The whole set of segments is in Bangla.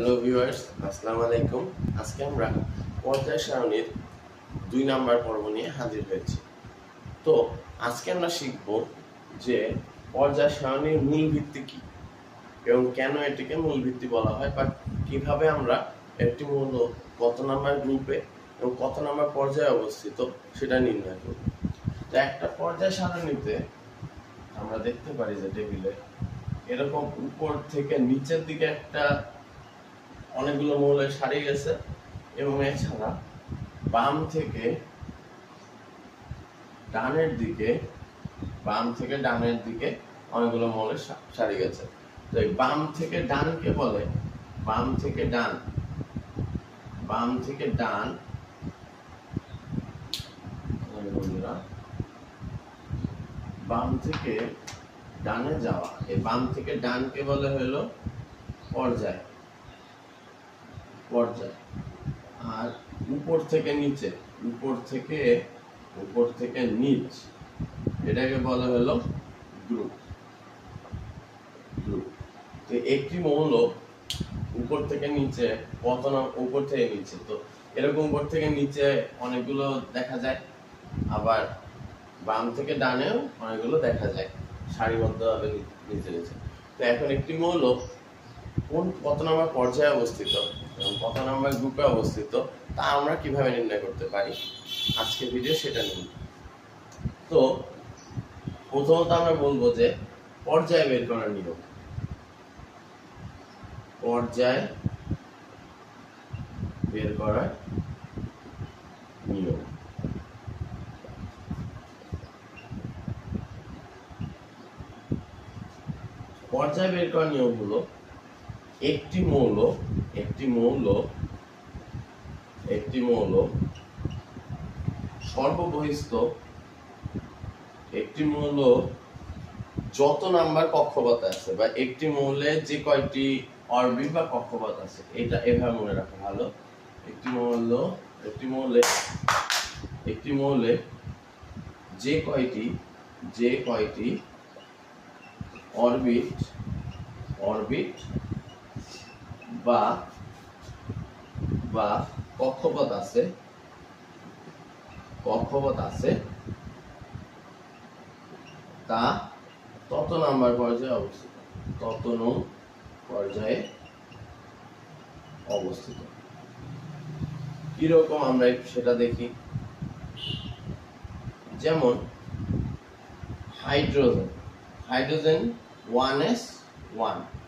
হ্যালো ভিউয়ার্স আসসালামু আলাইকুম। আজকে আমরা পর্যায় সারণীর দুই নাম্বার পর্ব নিয়ে হাজির হয়েছি। তো, আজকে আমরা শিখব যে পর্যায় সারণীর মূল ভিত্তি কি এবং কেন এটিকে মূল ভিত্তি বলা হয় বা কীভাবে আমরা একটি মূল কত নাম্বার গ্রুপে এবং কত নাম্বার পর্যায়ে অবস্থিত সেটা নির্ণয় করব। তো, একটা পর্যায় সারণীতে আমরা দেখতে পারি যে টেবিলে এরকম উপর থেকে নিচের দিকে একটা অনেকগুলো মৌলের সারি গেছে এবং এছাড়া বাম থেকে ডানের দিকে, বাম থেকে ডানের দিকে অনেকগুলো মৌলের সারি গেছে। তো এই বাম থেকে ডানকে বলে? বাম থেকে ডান। বাম থেকে ডান। বাম থেকে ডানে যাওয়া। এই বাম থেকে ডানকে বলে হলো পর্যায়। পর্যায়। আর উপর থেকে নিচে, উপর থেকে উপর থেকে নিচ, এটাকে বলা হলো গ্রুপ গ্রুপ তো একটি মৌল উপর থেকে নিচে, কত না, উপর থেকে নিচে। তো এরকম উপর থেকে নিচে অনেকগুলো দেখা যায়, আবার বাম থেকে ডানেও অনেকগুলো দেখা যায়, সারিবদ্ধভাবে নিচে নিচে। তো এখন একটি মৌল কোন কত নম্বর পর্যায়ে অবস্থিত? এবং কত নম্বর গ্রুপে অবস্থিত। তা আমরা কীভাবে নির্ণয় করতে পারি? আজকের ভিডিও সেটা নিয়ে। তো, প্রথমত আমরা বলব যে, পর্যায় বের করার নিয়ম। পর্যায় বের করার নিয়ম। পর্যায় বের করার নিয়ম হলো একটি মৌল একটি মৌল একটি মৌল, সর্ববহিস্থ, একটি মৌল, যত নাম্বার কক্ষপথ আছে বা একটি মৌলে যে কয়টি অরবিট বা কক্ষপথ আছে, এটা এভাবে মনে রাখা ভালো। একটি মৌল, একটি মৌলে একটি মৌলে যে কয়টি যে কয়টি অরবিট অরবিট বা বা কক্ষপথ আছে কক্ষপথ আছে, তা তত নাম্বার পর্যায়ে অবস্থিত। তত নং পর্যায়ে অবস্থিত। কীরকম আমরা সেটা দেখি। যেমন, hydrogen. Hydrogen one s one.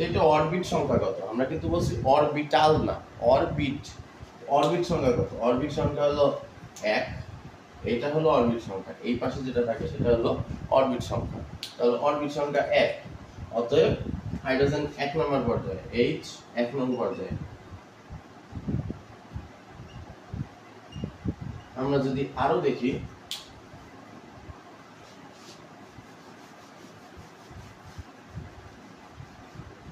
তো এটা অরবিট সংখ্যা কত? আমরা কিন্তু বলছি অরবিটাল না অরবিট অরবিট সংখ্যা কত? অরবিট সংখ্যা হলো এক, এটা হলো অরবিট সংখ্যা। এই পাশে যেটা থাকে সেটা হলো অরবিট সংখ্যা। তাহলে অরবিট সংখ্যা এক, অতএব হাইড্রোজেন এক নম্বর পর্যায়ে এইচ এক নম্বর পর্যায়ে। আমরা যদি আরও দেখি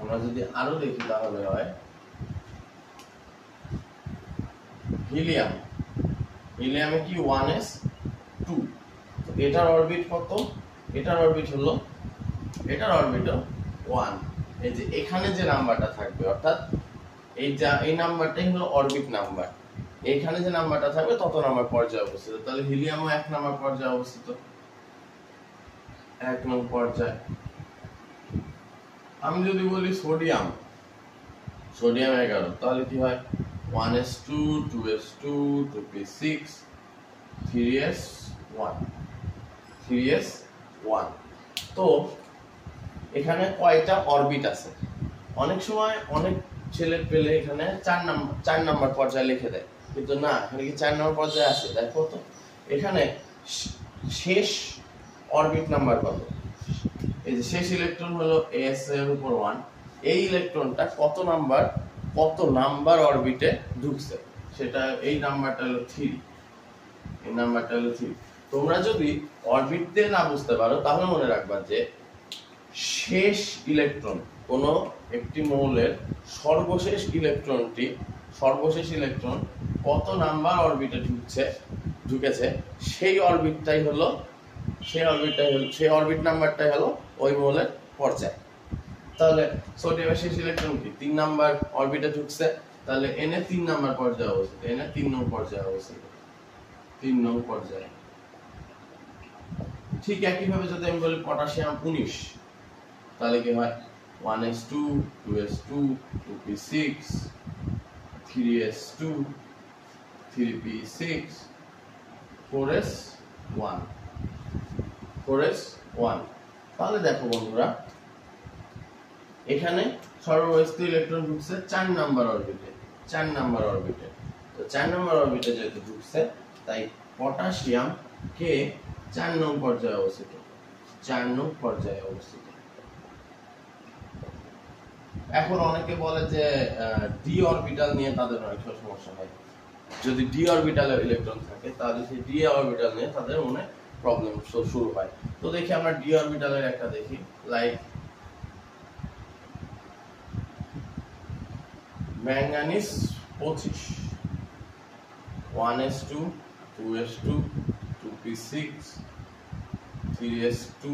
আমরা যদি আরও দেখি তাহলে হয় হিলিয়াম। হিলিয়ামে কি? ওয়ান এস টু এটার অরবিট কত? এটার অরবিট হলো, এটার অরবিট ওয়ান এই যে এখানে যে নাম্বারটা থাকবে, অর্থাৎ এই যা, এই নাম্বারটাই হলো অরবিট নাম্বার এখানে যে নাম্বারটা থাকবে, তত নাম্বার পর্যায়ে অবস্থিত। তাহলে হিলিয়ামও এক নাম্বার পর্যায়ে অবস্থিত। এক নম্বর পর্যায়ে। আমি যদি বলি সোডিয়াম সোডিয়াম এগারো, তাহলে কি হয়? One s two two s two two p six three s one three s one তো এখানে কয়টা অরবিট আছে? অনেক সময় অনেক ছেলে পেলে এখানে চার নাম্বার চার নাম্বার পর্যায়ে লিখে দেয়। কিন্তু না, এখানে কি চার নাম্বার পর্যায়ে আছে? দেখো তো, এখানে শেষ অরবিট নাম্বার কত? এই যে শেষ ইলেকট্রন হলো এস এর উপর ওয়ান এই ইলেকট্রনটা কত নাম্বার কত নাম্বার অরবিটে ঢুকছে? সেটা, এই নাম্বারটা হলো থ্রি এই নাম্বারটা হলো থ্রি তোমরা যদি অরবিট দিয়ে না বুঝতে পারো, তাহলে মনে রাখবা যে শেষ ইলেকট্রন কোন একটি মৌলের সর্বশেষ ইলেকট্রনটি সর্বশেষ ইলেকট্রন কত নাম্বার অরবিটে ঢুকছে, ঢুকেছে, সেই অরবিটটাই হলো, সেই অরবিটটাই হলো, সেই অরবিট নাম্বারটাই হলো ওই মৌলের পর্যায়। তাহলে সোডিয়ামের শেষ ইলেকট্রন কি? তিন নাম্বার অরবিটে ঢুকছে, তাহলে এনে তিন নাম্বার পর্যায়ে অবস্থিত। এনে তিন নং পর্যায়ে অবস্থিত। তিন নং পর্যায়ে। ঠিক একইভাবে যদি আমি বলি পটাশিয়াম উনিশ, তাহলে কি হয়? One s two two s two two p six, three s two, three p six, four s one, four s one. তাহলে দেখো বন্ধুরা, এখানে সর্ববয়স্ক ইলেকট্রন ঢুকছে চার নাম্বার অরবিটে চার নাম্বার অরবিটে তো চার নাম্বার অরবিটে যেহেতু ঢুকছে তাই পটাশিয়াম কে চার নং পর্যায়ে অবস্থিত, চার নং পর্যায়ে অবস্থিত। এখন অনেকে বলে যে ডি অরবিটাল নিয়ে তাদের অনেক সমস্যা হয়। যদি ডি অরবিটালে ইলেকট্রন থাকে, তাহলে সেই ডি অরবিটাল নিয়ে তাদের মনে প্রবলেম শুরু হয়। তো দেখি আমরা ডি অরবিটালের একটা দেখি লাইক ম্যাঙ্গানিস পঁচিশ one s two two s two two p six three s two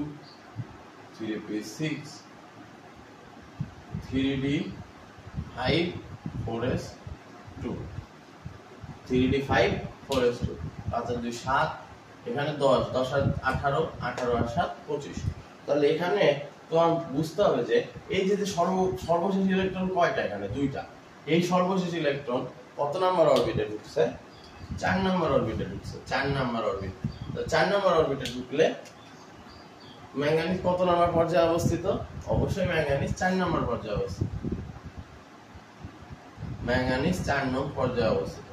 three p six three d five four s two three d five four s two পাঁচ দুই সাত এখানে দশ দশ আর আঠারো আঠারো আর সাত, পঁচিশ। তাহলে এখানে তোমার বুঝতে হবে যে এই যে সর্ব, সর্বশেষ ইলেকট্রন কয়টা এখানে? দুইটা। এই সর্বশেষ ইলেকট্রন কত নাম্বার অরবিটে ঢুকছে? চার নাম্বার অরবিটে ঢুকছে। চার নাম্বার অরবিট তো চার নাম্বার অরবিটে ঢুকলে ম্যাঙ্গানিজ কত নাম্বার পর্যায়ে অবস্থিত? অবশ্যই ম্যাঙ্গানিজ চার নাম্বার পর্যায়ে অবস্থিত। ম্যাঙ্গানিজ চার নং পর্যায়ে অবস্থিত।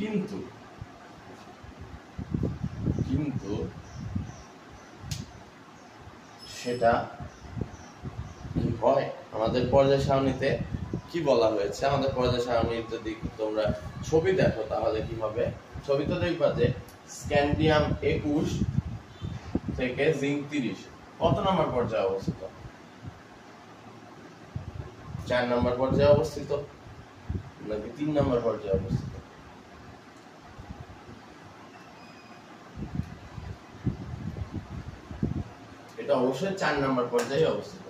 কিন্তু কিন্তু সেটা কি হয়? আমাদের পর্যায় সারণীতে কি বলা হয়েছে? আমাদের পর্যায় সারণীতে দিকে তোমরা ছবি দেখো, তাহলে কি হবে? ছবিতে দেখবা যে স্ক্যান্ডিয়াম একুশ থেকে জিঙ্ক তিরিশ। কত নম্বর পর্যায়ে অবস্থিত? চার নম্বর পর্যায়ে অবস্থিত নাকি তিন নম্বর পর্যায়ে অবস্থিত? এটা অবশ্যই চার নাম্বার পর্যায়ে অবস্থিত।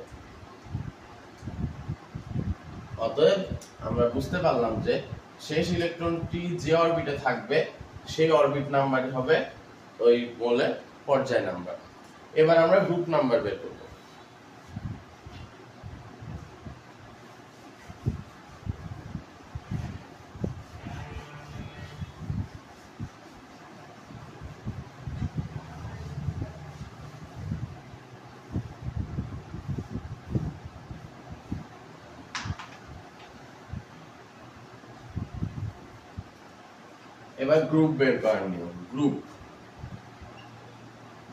অতএব আমরা বুঝতে পারলাম যে শেষ ইলেকট্রনটি যে অরবিটে থাকবে, সেই অরবিট নাম্বারই হবে ওই বলে পর্যায় নাম্বার এবার আমরা গ্রুপ নাম্বার বের করব এবার গ্রুপ বের করার নিয়ম গ্রুপ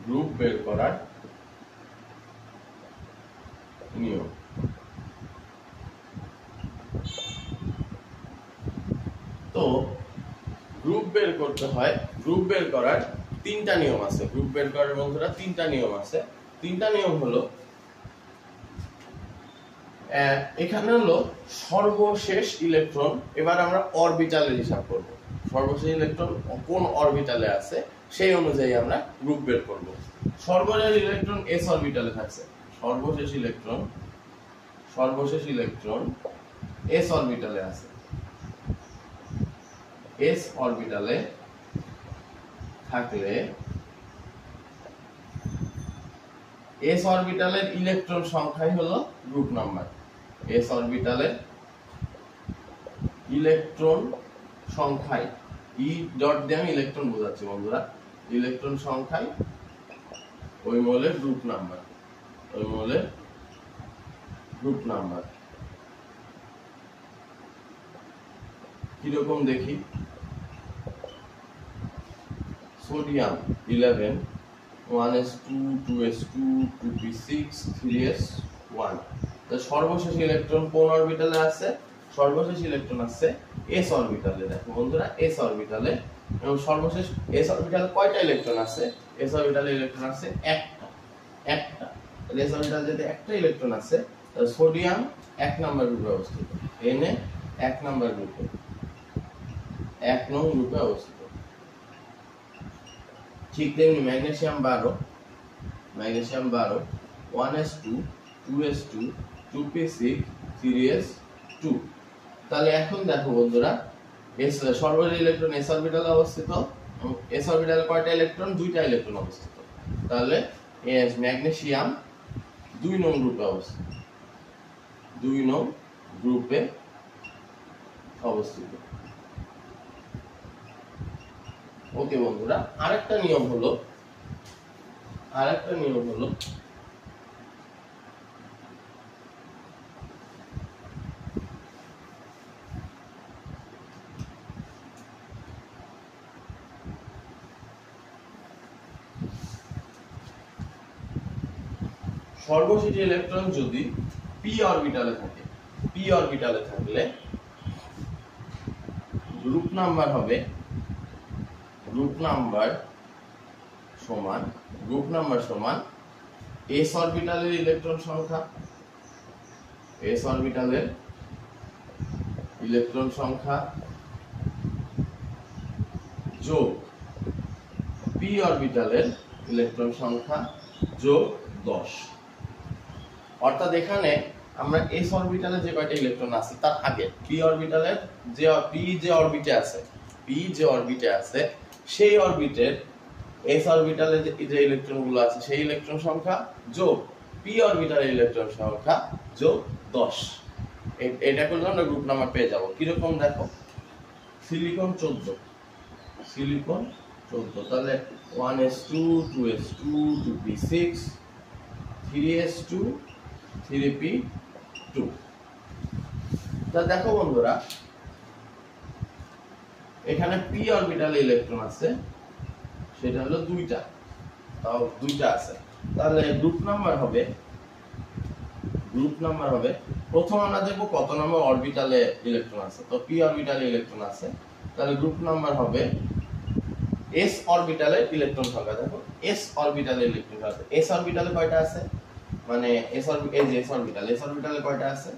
গ্রুপ বের করার নিয়ম। তো গ্রুপ বের করতে হয় গ্রুপ বের করার তিনটা নিয়ম আছে। গ্রুপ বের করার বন্ধুরা, তিনটা নিয়ম আছে। তিনটা নিয়ম হলো এখানে হলো সর্বশেষ ইলেকট্রন এবার আমরা অরবিটালের হিসাব করব। সর্বশেষ ইলেকট্রন কোন অরবিটালে আছে, সেই অনুযায়ী আমরা গ্রুপ বের করব। সর্বশেষ ইলেকট্রন এস অরবিটালে থাকছে। সর্বশেষ ইলেকট্রন সর্বশেষ ইলেকট্রন এস অরবিটালে আছে। এস অরবিটালে থাকলে এস অরবিটালের ইলেকট্রন সংখ্যাই হলো গ্রুপ নাম্বার এস অরবিটালের ইলেকট্রন সংখ্যায় ই ডট দিয়ে আমি ইলেকট্রন বোঝাচ্ছি, বন্ধুরা। ইলেকট্রন সংখ্যায় ওই মলের গ্রুপ নাম্বার ওই মলের গ্রুপ নাম্বার কীরকম দেখি? Sodium eleven one s two two s two two p six three s one সর্বশেষ ইলেকট্রন কোন অরবিটালে আছে? সর্বশেষ ইলেকট্রন আছে এস অরবিটালে দেখো বন্ধুরা এস অরবিটালে এবং সর্বশেষ এস অরবিটালে কয়টা ইলেকট্রন আছে? এস অরবিটালে ইলেকট্রন আছে একটা একটা। এস অরবিটালে যদি একটা ইলেকট্রন আছে সোডিয়াম এক নাম্বার গ্রুপে অবস্থিত। এনে এক নাম্বার গ্রুপে এক নং গ্রুপে অবস্থিত। ঠিক তেমনি ম্যাগনেশিয়াম বারো ম্যাগনেশিয়াম বারো one s two two s two two p six three s two তাহলে এখন দেখো বন্ধুরা সর্বোচ্চ ইলেকট্রন এস অরবিটালে অবস্থিত এস অরবিটালে কয়টা ইলেকট্রন দুইটা ইলেকট্রন অবস্থিত। তাহলে এস দুই নং গ্রুপে অবস্থিত। দুই নং গ্রুপে অবস্থিত। ওকে বন্ধুরা, আরেকটা নিয়ম হলো, আরেকটা নিয়ম হলো সর্বশেষ ইলেকট্রন যদি পি অরবিটালে থাকে পি অরবিটালে থাকলে গ্রুপ নাম্বার হবে গ্রুপ নাম্বার সমান গ্রুপ নাম্বার সমান এস অরবিটালের ইলেকট্রন সংখ্যা এস অরবিটালের ইলেকট্রন সংখ্যা যোগ পি অরবিটালের ইলেকট্রন সংখ্যা যোগ দশ। অর্থাৎ এখানে আমরা এস অরবিটালে যে কয়টা ইলেকট্রন আছে, তার আগে পি অরবিটালের যে পি যে অরবিটে আছে পি যে অরবিটে আছে, সেই অরবিটের এস অরবিটালে যে যে ইলেকট্রনগুলো আছে, সেই ইলেকট্রন সংখ্যা যোগ পি অরবিটালের ইলেকট্রন সংখ্যা যোগ দশ। এটা করলে আমরা গ্রুপ নাম্বার পেয়ে যাব। কীরকম দেখো? সিলিকন চোদ্দ। সিলিকন চোদ্দ। তাহলে one s two two s two two p six three s two three p two তা দেখো বন্ধুরা, এখানে পি অরবিটালে ইলেকট্রন আছে, সেটা হলো দুইটা, তাও দুইটা আছে। তাহলে গ্রুপ নাম্বার হবে গ্রুপ নাম্বার হবে, প্রথম আমরা দেখব কত নম্বর অরবিটালে ইলেকট্রন আছে। তো পি অরবিটালে ইলেকট্রন আছে, তাহলে গ্রুপ নাম্বার হবে এস অরবিটালে ইলেকট্রন সংখ্যা। দেখো এস অরবিটালে ইলেকট্রন আছে। এস অরবিটালে কয়টা আছে? মানে এস অরবিটাল এই যে এস অরবিটাল এস অরবিটালে কয়টা আছে?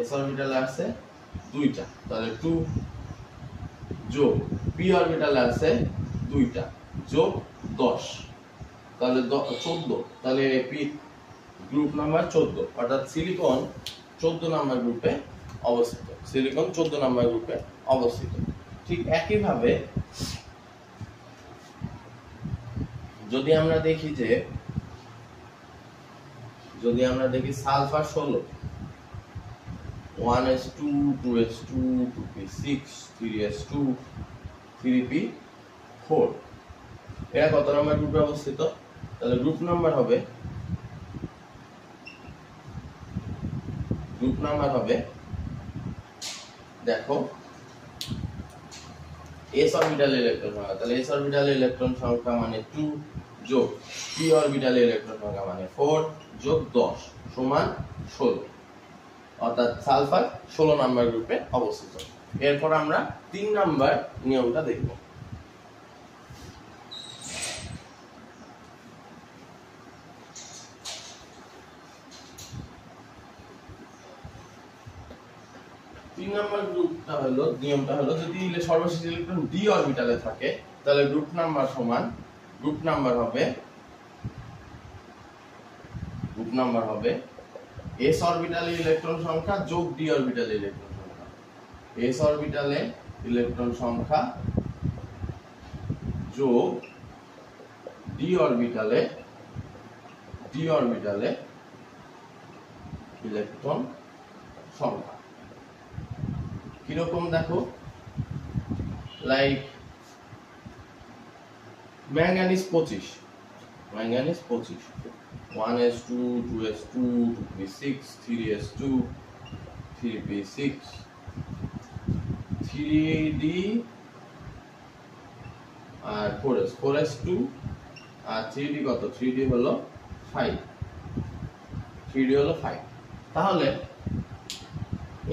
এস অরবিটালে আছে দুইটা। তাহলে টু যোগ পি অরবিটালে আছে দুইটা, যোগ দশ। তাহলে চোদ্দ। তাহলে পি গ্রুপ নাম্বার চোদ্দ। অর্থাৎ সিলিকন চোদ্দ নাম্বার গ্রুপে অবস্থিত। সিলিকন চোদ্দ নাম্বার গ্রুপে অবস্থিত। ঠিক একইভাবে যদি আমরা দেখি যে যদি আমরা দেখি সালফার ষোলো one s two two s two two p six three s two three p four এরা কত নম্বর গ্রুপে অবস্থিত? তাহলে গ্রুপ নাম্বার হবে গ্রুপ নাম্বার হবে, দেখো এস অরবিটাল ইলেকট্রন সংখ্যা। তাহলে এস অরবিটাল ইলেকট্রন সংখ্যা মানে টু যোগ পি অরবিটাল ইলেকট্রন সংখ্যা মানে ফোর যোগ দশ সমান ষোলো। অর্থাৎ সালফার ষোলো নাম্বার গ্রুপে অবস্থিত। এরপর আমরা তিন নাম্বার নিয়মটা দেখব। তিন নাম্বার গ্রুপটা হলো, নিয়মটা হলো, যদি সর্বশেষ ইলেকট্রন ডি অরবিটালে থাকে, তাহলে গ্রুপ নাম্বার সমান গ্রুপ নাম্বার হবে নাম্বার হবে। এস অরবিটালে ইলেকট্রন সংখ্যা যোগ ডি অরবিটালে ইলেকট্রন সংখ্যা। এস অরবিটালে ইলেকট্রন সংখ্যা যোগ ডি অরবিটালে ডি অরবিটালে ইলেকট্রন সংখ্যা। কীরকম দেখো? লাইক ম্যাঙ্গানিজ পঁচিশ। ম্যাঙ্গানিজ পঁচিশ। One s two two s two two p six three s two three p six three d আর four s four s two আর থ্রি ডি কত? থ্রি ডি হলো ফাইভ থ্রি ডি হলো ফাইভ তাহলে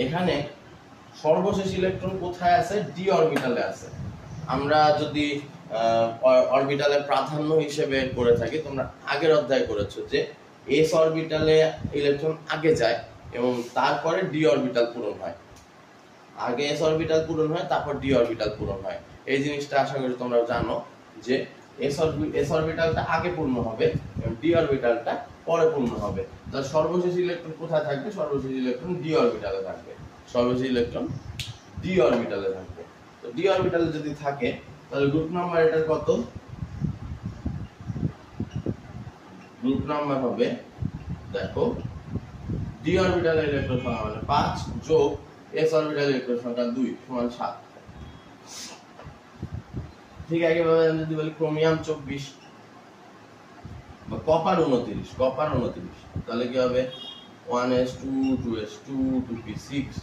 এখানে সর্বশেষ ইলেকট্রন কোথায় আছে? ডি অরবিটালে আছে। আমরা যদি অরবিটালে প্রাধান্য হিসেবে করে থাকি। তোমরা আগের অধ্যায় করেছ যে এস অরবিটালে ইলেকট্রন আগে যায় এবং তারপরে ডি অরবিটাল পূরণ হয়। আগে এস অরবিটাল পূরণ হয়, তারপর ডি অরবিটাল পূরণ হয়। এই জিনিসটা আশা করি তোমরা জানো যে এস এস অরবিটালটা আগে পূর্ণ হবে এবং ডি অরবিটালটা পরে পূর্ণ হবে। তার সর্বশেষ ইলেকট্রন কোথায় থাকবে? সর্বশেষ ইলেকট্রন ডি অরবিটালে থাকবে। সর্বশেষ ইলেকট্রন ডি অরবিটালে থাকবে। তো ডি অরবিটালে যদি থাকে তাহলে গ্রুপ নাম্বার এটার কত? গ্রুপ নাম্বার হবে, দেখো ডি অরবিটালের ইলেকট্রন সংখ্যা মানে পাঁচ যোগ এস অরবিটালের ইলেকট্রন সংখ্যা দুই, সমান সাত। ঠিক একইভাবে আমি যদি বলি ক্রোমিয়াম চব্বিশ বা কপার উনত্রিশ কপার উনত্রিশ, তাহলে কি হবে? One s two two s two two p six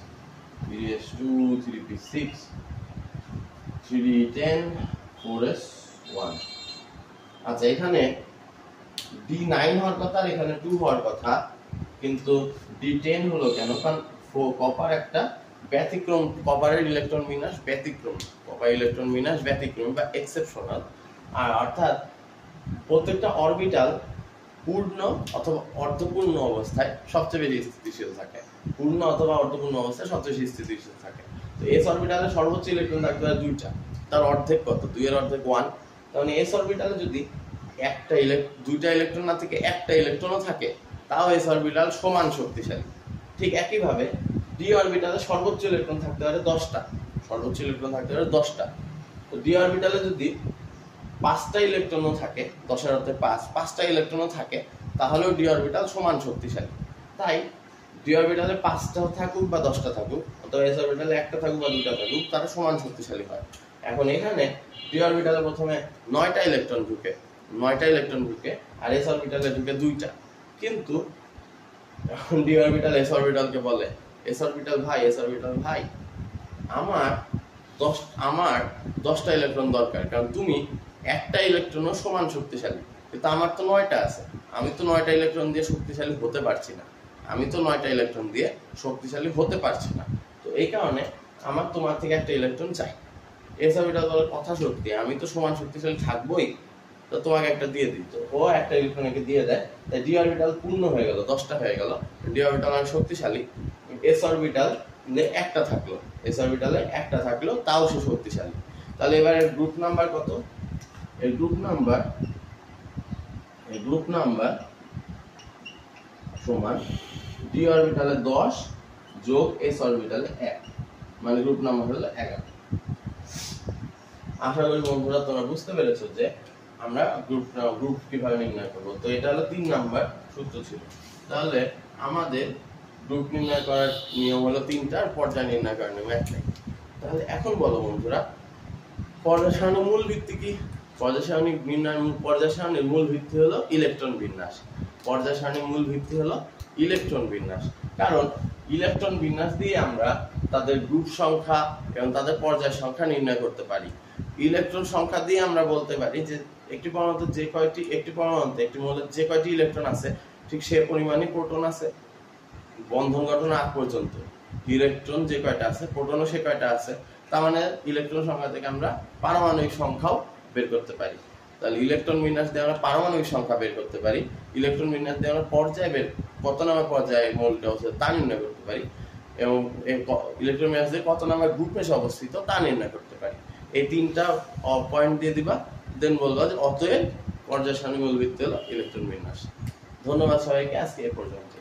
three s two three p six three ten four s one. আচ্ছা এখানে ডি নাইন হওয়ার কথা আর এখানে টু হওয়ার কথা, কিন্তু ডি টেন হলো কেন? কারণ কপার একটা ব্যতিক্রম কপারের ইলেকট্রন বিন্যাস ব্যতিক্রম। কপার ইলেকট্রন বিন্যাস ব্যতিক্রম বা এক্সেপশনাল আর অর্থাৎ প্রত্যেকটা অরবিটাল পূর্ণ অথবা অর্ধপূর্ণ অবস্থায় সবচেয়ে বেশি স্থিতিশীল থাকে। পূর্ণ অথবা অর্ধপূর্ণ অবস্থায় সবচেয়ে বেশি স্থিতিশীল থাকে। তো এস অরবিটালে সর্বোচ্চ ইলেকট্রন থাকতে হয় দুইটা। তার অর্ধেক কত? দুইয়ের অর্ধেক ওয়ান তাহলে এস অরবিটালে যদি একটা ইলেক দুইটা ইলেকট্রন না থেকে একটা ইলেকট্রনও থাকে, তাও এস অরবিটাল সমান শক্তিশালী। ঠিক একইভাবে ডি অরবিটালে সর্বোচ্চ ইলেকট্রন থাকতে পারে দশটা। সর্বোচ্চ ইলেকট্রন থাকতে পারে দশটা। তো ডি অরবিটালে যদি পাঁচটা ইলেকট্রনও থাকে, দশের অর্থে পাঁচ, পাঁচটা ইলেকট্রনও থাকে, তাহলেও ডি অরবিটাল সমান শক্তিশালী। তাই ডি অরবিটালে পাঁচটা থাকুক বা দশটা থাকুক, অথবা এস অরবিটালে একটা থাকুক বা দুটা থাকুক, তারা সমান শক্তিশালী হয়। এখন এখানে ডি অরবিটালে প্রথমে নয়টা ইলেকট্রন ঢুকে, নয়টা ইলেকট্রন ঢুকে আর এস অরবিটালে ঢুকে দুইটা। কিন্তু এখন ডি অরবিটাল এস অরবিটালকে বলে, এস অরবিটাল ভাই, এস অরবিটাল ভাই, আমার দশ, আমার দশটা ইলেকট্রন দরকার, কারণ তুমি একটা ইলেকট্রনও সমান শক্তিশালী। কিন্তু আমার তো নয়টা আছে, আমি তো নয়টা ইলেকট্রন দিয়ে শক্তিশালী হতে পারছি না। আমি তো নয়টা ইলেকট্রন দিয়ে শক্তিশালী হতে পারছি না। তো এই কারণে আমার তোমার থেকে একটা ইলেকট্রন চাই। এস অরবিটাল বলে কথা শক্তি, আমি তো সমান শক্তিশালী থাকবোই। তো তোমাকে একটা দিয়ে দিত ও একটা ইলেকট্রনকে দিয়ে দেয়, তাই ডি অরবিটাল পূর্ণ হয়ে গেল, দশটা হয়ে গেল। ডি অরবিটাল অনেক শক্তিশালী। এস অরবিটাল একটা থাকল এস অরবিটালে একটা থাকল, তাও সে শক্তিশালী। তাহলে এবারে গ্রুপ নাম্বার কত? এই গ্রুপ নাম্বার এই গ্রুপ নাম্বার সমান ডি অরবিটালে দশ যোগ এস অরবিটালে এক। মানে গ্রুপ নাম্বার হলো এগারো। আশা করি বন্ধুরা তোমরা বুঝতে পেরেছ যে আমরা গ্রুপ গ্রুপ কীভাবে নির্ণয় করব। তো এটা হলো তিন নাম্বার সূত্র ছিল। তাহলে আমাদের গ্রুপ নির্ণয় করার নিয়ম হলো তিনটা, আর পর্যায় নির্ণয় করার নিয়ম একটাই তাহলে এখন বলো বন্ধুরা, পর্যায় মূল ভিত্তি কি? পর্যায় নির্ণয়, পর্যায় সারণীর মূল ভিত্তি হলো ইলেকট্রন বিন্যাস। পর্যায় সারণীর মূল ভিত্তি হলো ইলেকট্রন বিন্যাস। কারণ ইলেকট্রন বিন্যাস দিয়ে আমরা তাদের গ্রুপ সংখ্যা এবং তাদের পর্যায় সংখ্যা নির্ণয় করতে পারি। ইলেকট্রন সংখ্যা দিয়ে আমরা বলতে পারি যে একটি পরমাণুতে যে কয়টি, একটি পরমাণুতে একটি মৌলের যে কয়টি ইলেকট্রন আছে, ঠিক সে পরিমাণই প্রোটন আছে। বন্ধন গঠন আগ পর্যন্ত। ইলেকট্রন যে কয়টা আছে, প্রোটনও সে কয়টা আছে। তার মানে ইলেকট্রন সংখ্যা থেকে আমরা পারমাণবিক সংখ্যাও বের করতে পারি। তাহলে ইলেকট্রন বিন্যাস দিয়ে আমরা পারমাণবিক সংখ্যা বের করতে পারি ইলেকট্রন বিন্যাস দিয়ে আমরা পর্যায় বের কত নাম্বার পর্যায়ে মৌলটা আছে তা নির্ণয় করতে পারি এবং ইলেকট্রন বিন্যাস দিয়ে কত নাম্বার গ্রুপে অবস্থিত তা নির্ণয় করতে পারি। এই তিনটা পয়েন্ট দিয়ে দিবা দেন বলবা যে অতএব পর্যায় সারণী ভিত্তি হলো ইলেকট্রন বিন্যাস। ধন্যবাদ সবাইকে, আজকে এ পর্যন্ত